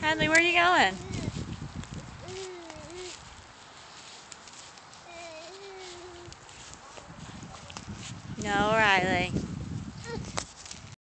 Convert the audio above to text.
Hadley, where are you going? No, Riley.